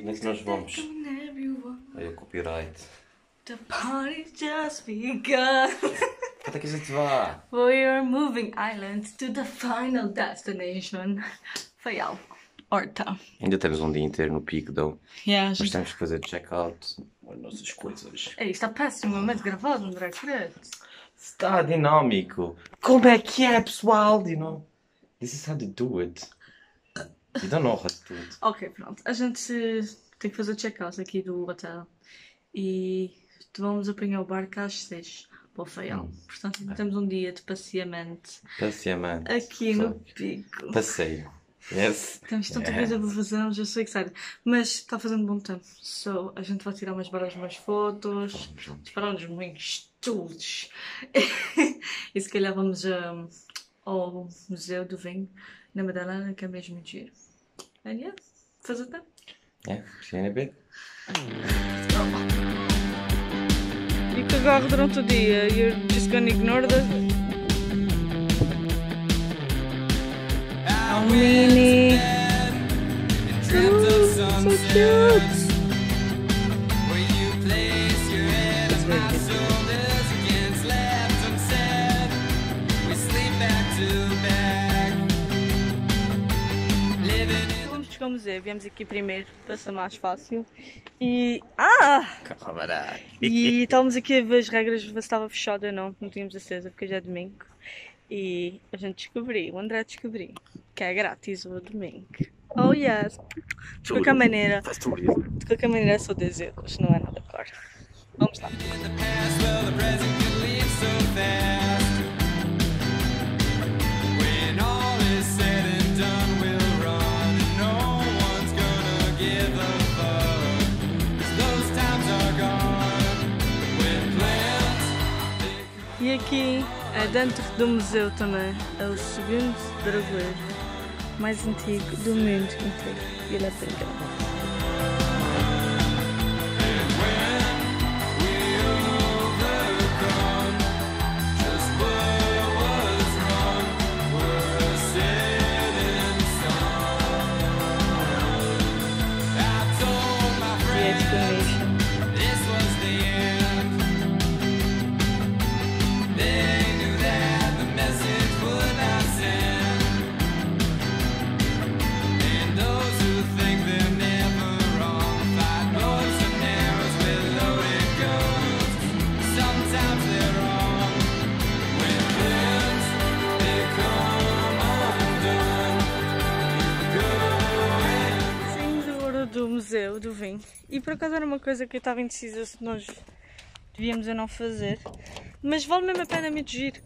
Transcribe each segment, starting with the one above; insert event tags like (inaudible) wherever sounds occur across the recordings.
que nós vamos? Aí o copyright. The party just begun. Quanto é que a gente vai? We are moving island to the final destination. Faial. Horta. Ainda temos um dia inteiro no pico, though. Yeah, Mas temos que fazer check-out das nossas coisas. Ei, está pessimamente gravado, André Credo. Está dinâmico. Como é que é, pessoal? You know? This is how to do it. You don't know how to do it. Ok, pronto. A gente tem que fazer check-out aqui do hotel. E vamos apanhar o barco às 6 para o Faial. Portanto, ainda temos um dia de passeamento Passeamento. aqui no Sabe? pico. Passeio. Yes. Temos tanta Yeah. coisa para fazer, eu já sei que sério. Mas está fazendo bom tempo. So, a gente vai tirar umas belas umas fotos, disparar uns momentos estudos. (laughs) e se calhar vamos um, ao Museu do Vinho na Madalena, que é mesmo muito giro. And yeah, fazer tempo. Yeah, see you in a bit. E que agarro durante o dia? You're just gonna ignore the... Oh, Minnie! Ooh, so cute! Vamos buscar o museu, viemos aqui primeiro para ser mais fácil. E. Ah! Câmara. E estávamos aqui a ver as regras, ver se estava fechado ou não, não tínhamos acesa porque já é domingo. E a gente descobriu, o André descobriu, que é grátis o domingo. Oh yes! De qualquer maneira, turismo. de qualquer maneira sou 10 euros, não é nada caro. Vamos lá. Aqui é dentro do museu também. É o segundo dragões mais antigo do mundo inteiro. Ele e por acaso era uma coisa que eu estava indecisa se nós devíamos ou não fazer, mas vale mesmo a pena me giro.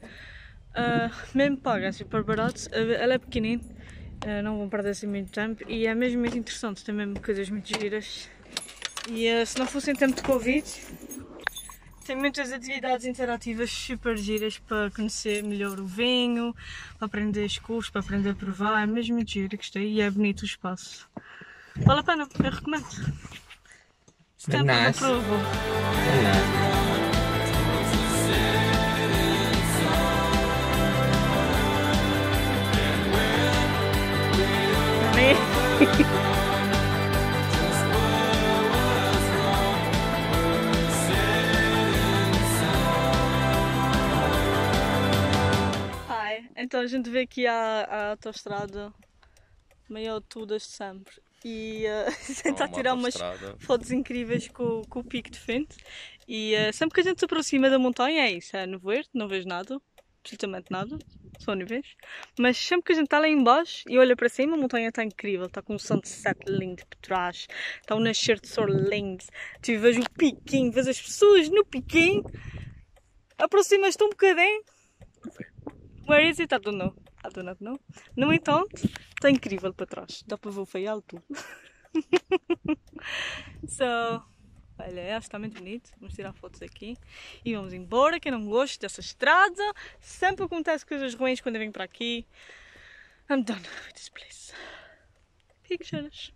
Ah, mesmo paga, é super barato, ela é pequenina, ah, não vão perder assim muito tempo e é mesmo muito interessante, tem mesmo coisas muito giras. E ah, se não fosse em tempo de Covid, tem muitas atividades interativas super giras para conhecer melhor o vinho, para aprender os cursos, para aprender a provar. É mesmo muito giro, gostei e é bonito o espaço. Vale a pena, eu recomendo. Very tempo, nice. aprovo. (laughs) Hi. Então a gente vê aqui a, a autostrada maior de todas de sempre e (laughs) uh, tentar tirar umas fotos incríveis com, com o pico de frente e uh, sempre que a gente se aproxima da montanha é isso, é nevoeiro, não vejo nada, absolutamente nada, só nuvens, mas sempre que a gente está lá em baixo e olha para cima a montanha está incrível, está com um sunset lindo por trás, está um nascer de sol lindo, tu vejo o piquinho, vês as pessoas no piquinho, aproximas-te um bocadinho, where is it? I don't know. I do not know. No entanto, está incrível para trás. Dá para ver o feial tudo. (laughs) so, olha, acho que está muito bonito. Vamos tirar fotos aqui. E vamos embora. Quem não gosta dessa estrada, sempre acontece coisas ruins quando eu venho para aqui. I'm done with this place. Pictures.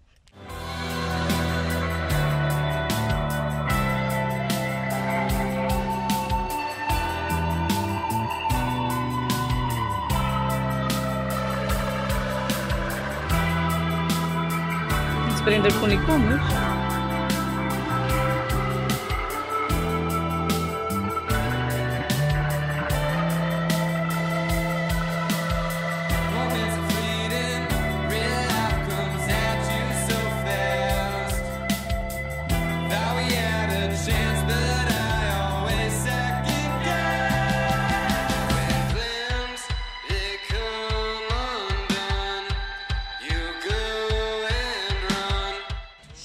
Vamos prender com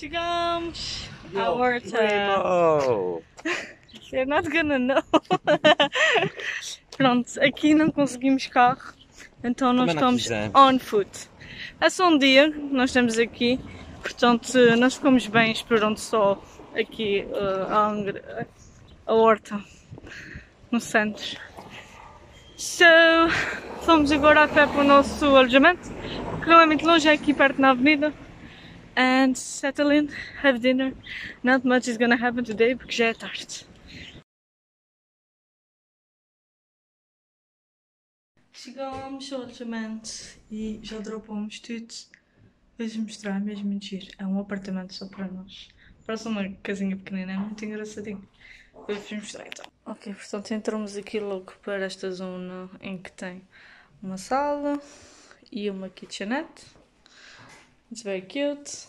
Nicomas. horta. Rainbow! You're not gonna know. (laughs) Pronto, aqui não conseguimos carro, então nós estamos on foot. É só um dia nós estamos aqui, portanto nós ficamos bem esperando só aqui uh, a, Angra- a horta no centro. So, vamos agora a pé para o nosso alojamento, que não é muito longe, é aqui perto na avenida. And settle in, have dinner. Not much is gonna happen today porque já é tarde. Chegamos ao alojamento e já dropamos tudo. Vou-vos mostrar, é mesmo giro. É um apartamento só para nós. Parece uma casinha pequenina, é muito engraçadinho. Vou-vos mostrar então. Ok, portanto entramos aqui logo para esta zona em que tem uma sala e uma kitchenette. It's very cute.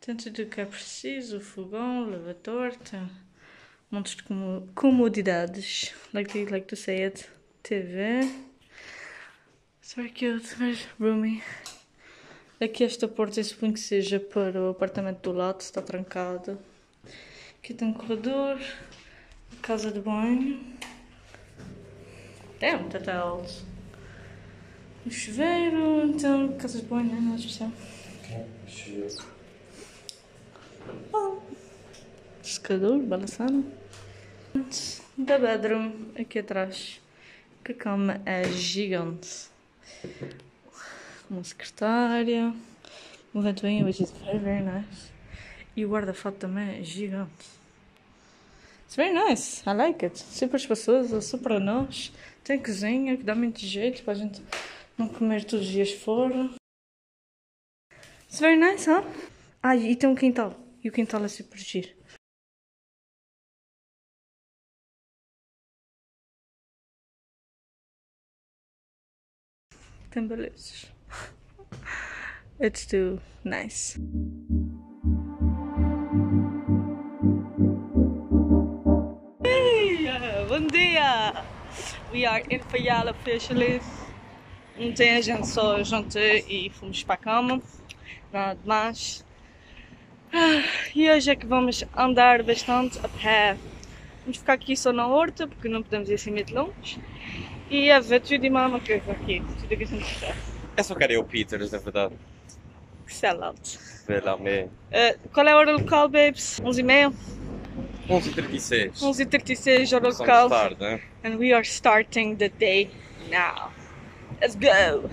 Tem tudo o que é preciso, fogão, lavador, tem montes de como- comodidades. Like they like to say it. TV. It's very cute, very roomy. Aqui esta porta eu suponho que seja para o apartamento do lado, está trancada. Aqui tem um corredor, casa de banho. Damn, está até alto. O chuveiro, então, casa de banho, né? Não é especial. Oh. Secador, balançando. Da bedroom, aqui atrás. Que a cama é gigante. Uma secretária. Um ventoinho, which is very, very nice. E o guarda-fato também é gigante. It's very nice. I like it. Super espaçoso, super nós. Tem cozinha que dá muito jeito para a gente não comer todos os dias fora. It's very nice, huh? Ah, e tem um quintal. E o quintal é super giro. Tem belezas. (laughs) It's too nice. Hey, uh, bom dia! We are in Fayal officially. Ontem a gente só jantou e fomos para a cama. Nada mais. Ah, E hoje é que vamos andar bastante a pé. Vamos ficar aqui só na horta porque não podemos ir assim muito longe. E a ver tudo e uma coisa aqui. Tudo que a gente quiser. É só querer o Peters, na verdade. Sellout. Vê lá, me. Uh, qual é a hora local, babes? 11h30? 11h36. 11h36, hora local. tarde, né? And we are starting the day now. Let's go!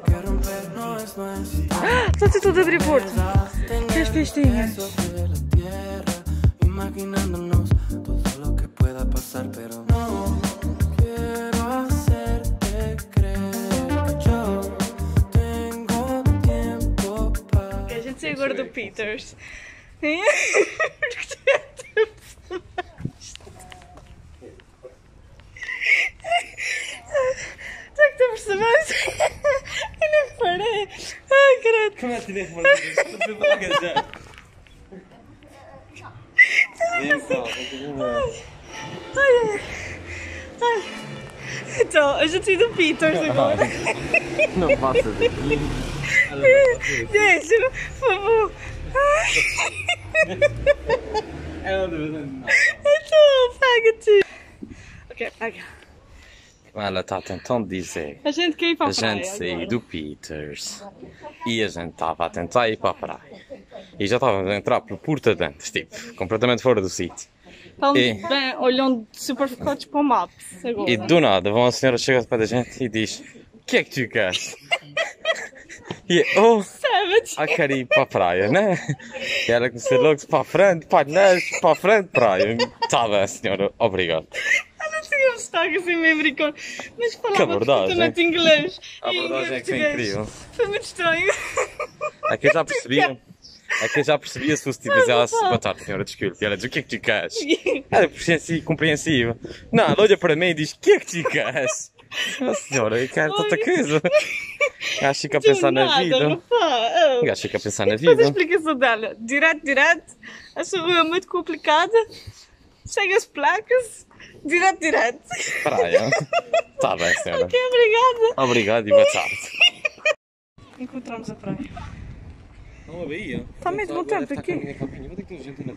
Que romper no es nuestra. Está tudo a abrir porta. Que as festinhas. de la tierra, imaginándonos todo lo que pueda pasar, pero no quiero hacerte creer que yo tengo tiempo para. A gente saiu agora do Peters. (laughs) Já que tu percebeste? Eu nem parei. Ai, que tive uma Então. Ai. Então, a gente do Peters agora. não passa daqui. Deixa, por favor. Então, pega-te. Ok, pega. Ela está tentando dizer. A gente quer ir para a A praia gente saiu do Peters e a gente estava a tentar ir para a praia. E já estávamos a entrar por porta dentro, tipo, completamente fora do sítio. Estão E- bem, olhando super focados para o mapa agora. E do nada, uma senhora chega para a gente e diz: O que é que tu queres? E eu, oh, Savage. ah, quero ir para a praia, né? E ela começou logo para a frente, para nós, para a frente, praia. Está bem, senhora, obrigado. Sotaque assim meio americano. Mas Que falava perfeitamente inglês. A abordagem é que foi incrível. Foi muito estranho. É que eu já (laughs) percebia. É que eu já percebia se fosse tipo ela boa tarde, senhora, desculpe. E ela diz, o que é que tu queres? (laughs) Era compreensivo. Não, ela olha para mim e diz, o que é que tu queres? Oh, senhora, eu quero tanta coisa. (laughs) O gajo fica a pensar na nada, vida. não pá. O gajo fica a pensar na Depois a vida. explicação dela. Direto, direto. A é muito complicada. Segue as placas. Direto, direto. Praia. Tá bem, senhora. Ok, obrigada. Obrigado e boa tarde. Encontramos a praia. Não, a Bahia. Tá mesmo bom tempo aqui. Vou ter que ter gente na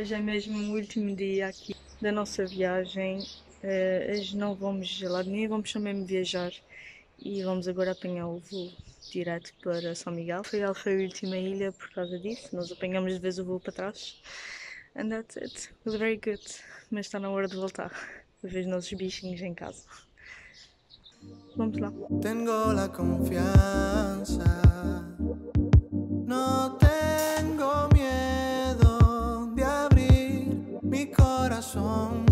É mesmo o último dia aqui da nossa viagem. Eh, hoje não vamos de lado nenhum, vamos mesmo viajar. E vamos agora apanhar o voo direto para São Miguel. Miguel foi a última ilha por causa disso. Nós apanhamos de vez o voo para trás. And that's it. It was very good. Mas está na hora de voltar. Para ver os nossos bichinhos em casa. Vamos lá. Tengo la confianza song.